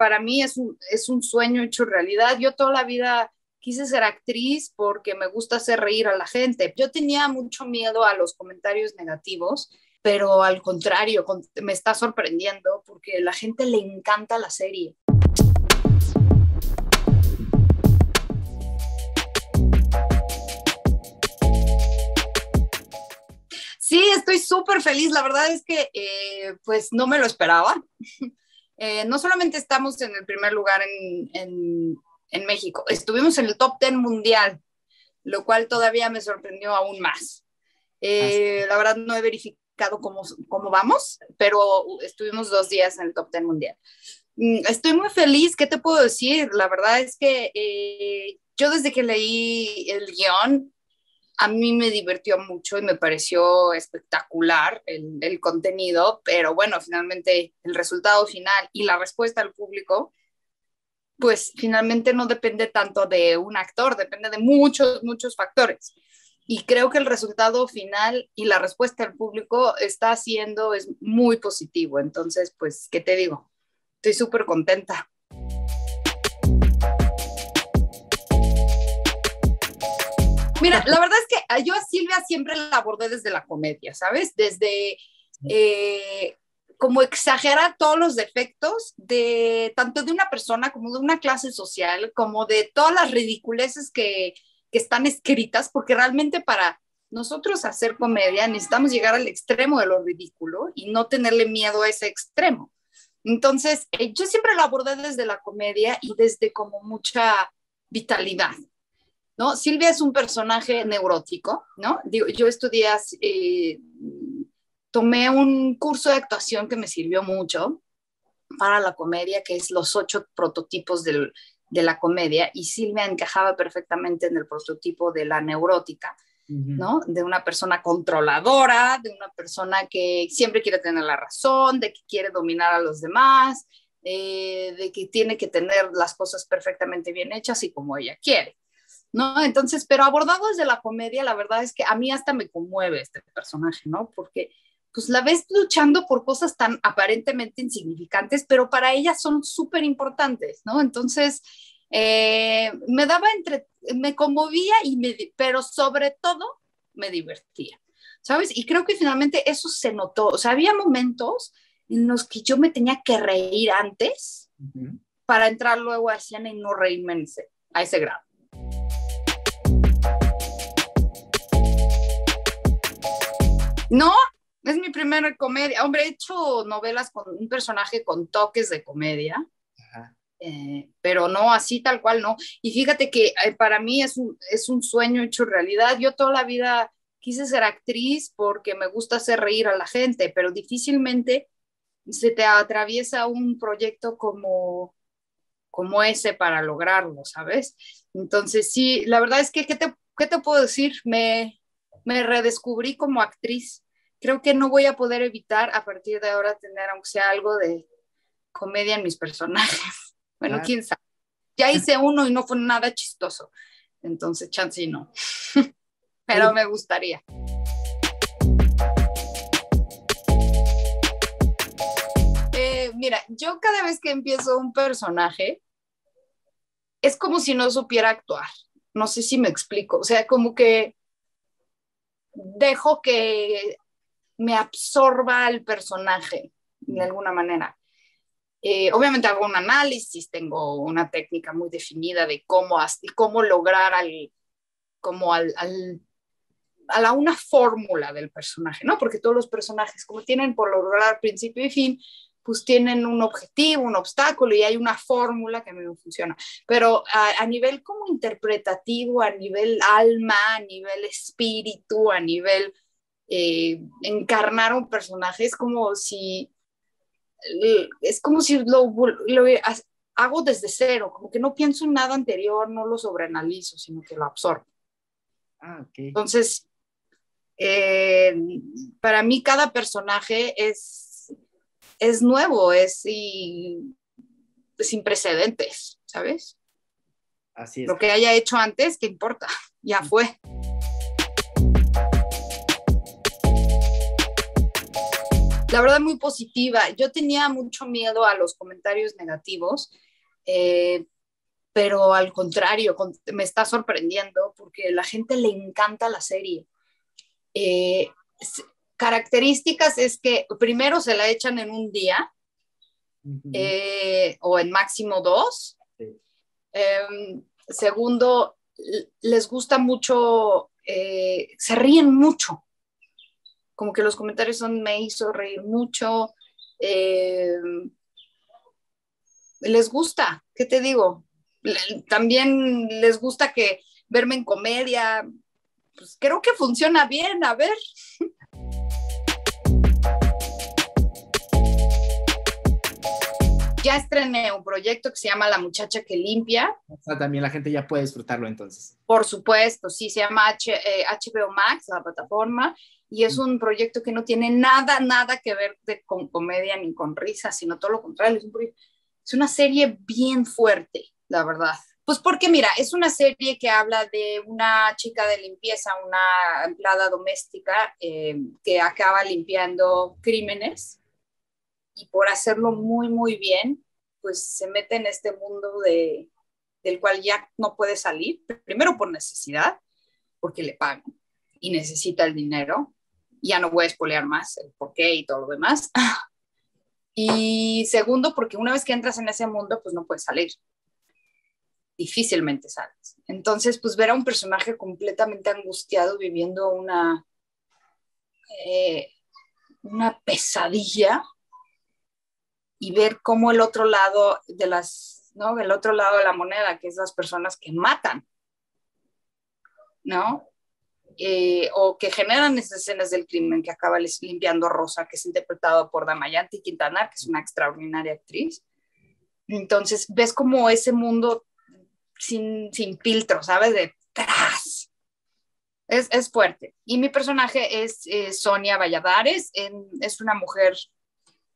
Para mí es un, es un sueño hecho realidad. Yo toda la vida quise ser actriz porque me gusta hacer reír a la gente. Yo tenía mucho miedo a los comentarios negativos, pero al contrario, me está sorprendiendo porque la gente le encanta la serie. Sí, estoy súper feliz. La verdad es que eh, pues no me lo esperaba. Eh, no solamente estamos en el primer lugar en, en México. Estuvimos en el top 10 mundial, lo cual todavía me sorprendió aún más. Eh, la verdad no he verificado cómo, cómo vamos, pero estuvimos dos días en el top 10 mundial. Mm, estoy muy feliz, ¿qué te puedo decir? La verdad es que eh, yo desde que leí el guion, a mí me divirtió mucho y me pareció espectacular el, contenido, pero bueno, finalmente el resultado final y la respuesta al público pues finalmente no depende tanto de un actor, depende de muchos, muchos factores. Y creo que el resultado final y la respuesta del público está siendo es muy positivo. Entonces, pues, ¿qué te digo? Estoy súper contenta. Mira, la verdad es que yo a Silvia siempre la abordé desde la comedia, ¿sabes? Desde eh, como exagerar todos los defectos de tanto de una persona como de una clase social, como de todas las ridiculeces que, que están escritas, porque realmente para nosotros hacer comedia necesitamos llegar al extremo de lo ridículo y no tenerle miedo a ese extremo. Entonces, eh, yo siempre lo abordé desde la comedia y desde como mucha vitalidad, ¿no? Silvia es un personaje neurótico, ¿no? Digo, yo estudié eh, tomé un curso de actuación que me sirvió mucho para la comedia, que es los ocho prototipos de la comedia, y Silvia encajaba perfectamente en el prototipo de la neurótica, ¿no? De una persona controladora, de una persona que siempre quiere tener la razón, de que quiere dominar a los demás, eh, de que tiene que tener las cosas perfectamente bien hechas y como ella quiere. ¿No? Entonces, pero abordado desde la comedia, la verdad es que a mí hasta me conmueve este personaje, ¿no? Porque pues la ves luchando por cosas tan aparentemente insignificantes, pero para ella son súper importantes, ¿no? Entonces, eh, me daba entre, me conmovía, y me, pero sobre todo me divertía, ¿sabes? Y creo que finalmente eso se notó, o sea, había momentos en los que yo me tenía que reír antes para entrar luego a escena y no reírme a ese grado. No, es mi primera comedia. Hombre, he hecho novelas con un personaje con toques de comedia, eh, pero no así tal cual, no. Y fíjate que eh, para mí es un, es un sueño hecho realidad. Yo toda la vida quise ser actriz porque me gusta hacer reír a la gente, pero difícilmente se te atraviesa un proyecto como, como ese para lograrlo, ¿sabes? Entonces, sí, la verdad es que, ¿qué te, qué te puedo decir? Me, me redescubrí como actriz creo que no voy a poder evitar a partir de ahora tener, aunque sea algo de comedia en mis personajes. Bueno, quién sabe. Ya hice uno y no fue nada chistoso. Entonces, chance y no. Pero me gustaría. Eh, mira, yo cada vez que empiezo un personaje, es como si no supiera actuar. No sé si me explico. O sea, como que dejo que me absorba el personaje de alguna manera. Eh, obviamente hago un análisis, tengo una técnica muy definida de cómo, cómo lograr al, como al, a la una fórmula del personaje, ¿no? Porque todos los personajes, como tienen por lograr principio y fin, pues tienen un objetivo, un obstáculo y hay una fórmula que a mí no funciona. Pero a, a, nivel como interpretativo, a nivel alma, a nivel espíritu, a nivel eh, encarnar un personaje, es como si, es como si lo, hago desde cero, como que no pienso en nada anterior, no lo sobreanalizo, sino que lo absorbo. Ah, Entonces, eh, para mí cada personaje es, es nuevo, es, y, sin precedentes, ¿sabes? Así es. Lo que haya hecho antes, ¿qué importa? Ya fue. La verdad, muy positiva. Yo tenía mucho miedo a los comentarios negativos, eh, pero al contrario, me está sorprendiendo porque la gente le encanta la serie. Eh, características es que primero se la echan en un día eh, o en máximo dos. Em, segundo, les gusta mucho, eh, se ríen mucho. Como que los comentarios son, me hizo reír mucho. Em, les gusta, ¿qué te digo? También les gusta que verme en comedia, pues creo que funciona bien, a ver. ya estrené un proyecto que se llama La muchacha que limpia. O sea, también la gente ya puede disfrutarlo entonces. Por supuesto, sí, se llama HBO eh, Max, la plataforma, y es un proyecto que no tiene nada, nada que ver con comedia ni con risa, sino todo lo contrario. Es, es una serie bien fuerte, la verdad. Pues porque mira, es una serie que habla de una chica de limpieza, una empleada doméstica eh, que acaba limpiando crímenes y por hacerlo muy, muy bien, pues se mete en este mundo de, del cual ya no puede salir, primero por necesidad, porque le pagan y necesita el dinero. Ya no voy a espolear más el por qué y todo lo demás. Y segundo, porque una vez que entras en ese mundo, pues no puedes salir. Difícilmente sales. Entonces, pues ver a un personaje completamente angustiado viviendo una, eh, una pesadilla y ver cómo el otro lado de las, ¿no? El otro lado de la moneda, que es las personas que matan, ¿no? Eh, o que generan esas escenas del crimen que acaba limpiando Rosa, que es interpretado por Damayanti Quintanar, que es una extraordinaria actriz. Entonces, ves como ese mundo sin, sin filtro, ¿sabes? Detrás. Es, es fuerte. Y mi personaje es eh, Sonia Valladares, es una mujer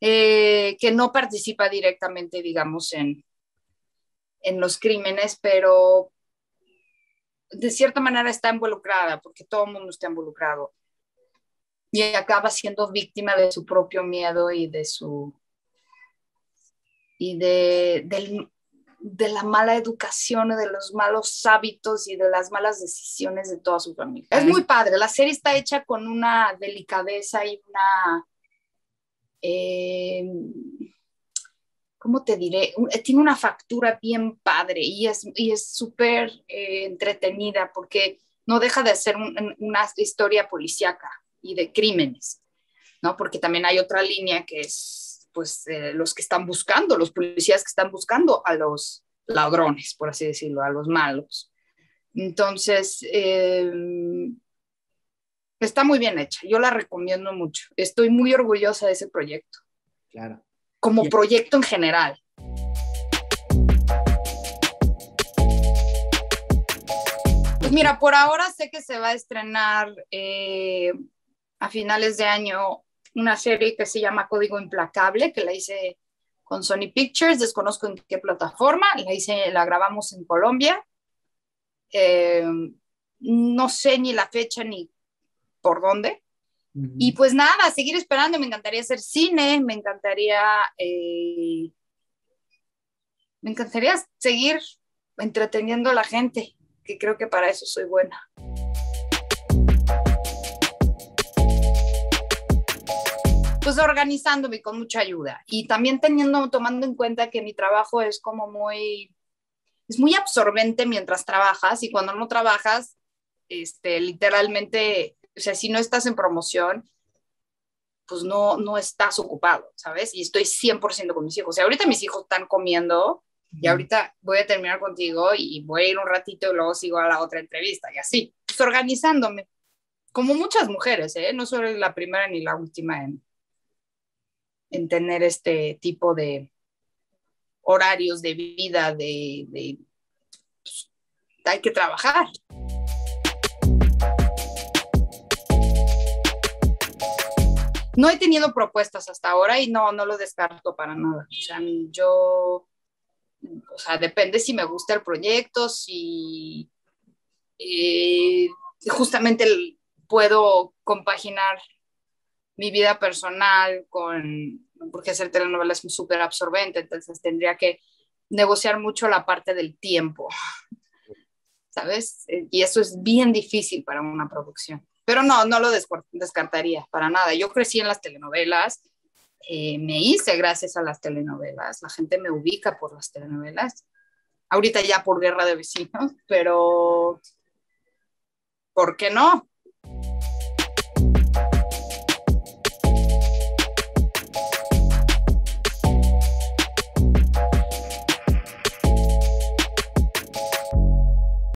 eh, que no participa directamente, digamos, en, en los crímenes, pero de cierta manera está involucrada, porque todo el mundo está involucrado. Y acaba siendo víctima de su propio miedo y de su y de, de la mala educación, de los malos hábitos y de las malas decisiones de toda su familia. Es muy padre, la serie está hecha con una delicadeza y una eh, ¿cómo te diré? Eh, tiene una factura bien padre y es y es súper eh, entretenida porque no deja de ser una historia policíaca y de crímenes, ¿no? Porque también hay otra línea que es, pues, los que están buscando, los policías que están buscando a los ladrones, por así decirlo, a los malos. Entonces, Está muy bien hecha, yo la recomiendo mucho. Estoy muy orgullosa de ese proyecto. Claro. Como proyecto en general. Pues mira, por ahora sé que se va a estrenar eh, a finales de año una serie que se llama Código Implacable, que la hice con Sony Pictures, desconozco en qué plataforma, la hice, la grabamos en Colombia. Eh, no sé ni la fecha ni por dónde. Y pues nada, seguir esperando, me encantaría hacer cine, me encantaría, eh, me encantaría seguir entreteniendo a la gente, que creo que para eso soy buena. Pues organizándome con mucha ayuda y también teniendo, tomando en cuenta que mi trabajo es como muy, es muy absorbente mientras trabajas y cuando no trabajas, este, literalmente o sea, si no estás en promoción, pues no, no estás ocupado, ¿sabes? Y estoy 100% con mis hijos. O sea, ahorita mis hijos están comiendo y ahorita voy a terminar contigo y voy a ir un ratito y luego sigo a la otra entrevista y así, pues organizándome, como muchas mujeres, ¿eh? No soy la primera ni la última en, en tener este tipo de horarios de vida, de, de pues, hay que trabajar. No he tenido propuestas hasta ahora y no, no lo descarto para nada. O sea, yo, o sea, depende si me gusta el proyecto, si eh, justamente puedo compaginar mi vida personal, con, porque hacer telenovelas es súper absorbente, entonces tendría que negociar mucho la parte del tiempo, ¿sabes? Y eso es bien difícil para una producción. Pero no, no lo descartaría para nada. Yo crecí en las telenovelas, eh, me hice gracias a las telenovelas, la gente me ubica por las telenovelas, ahorita ya por guerra de vecinos, pero ¿por qué no?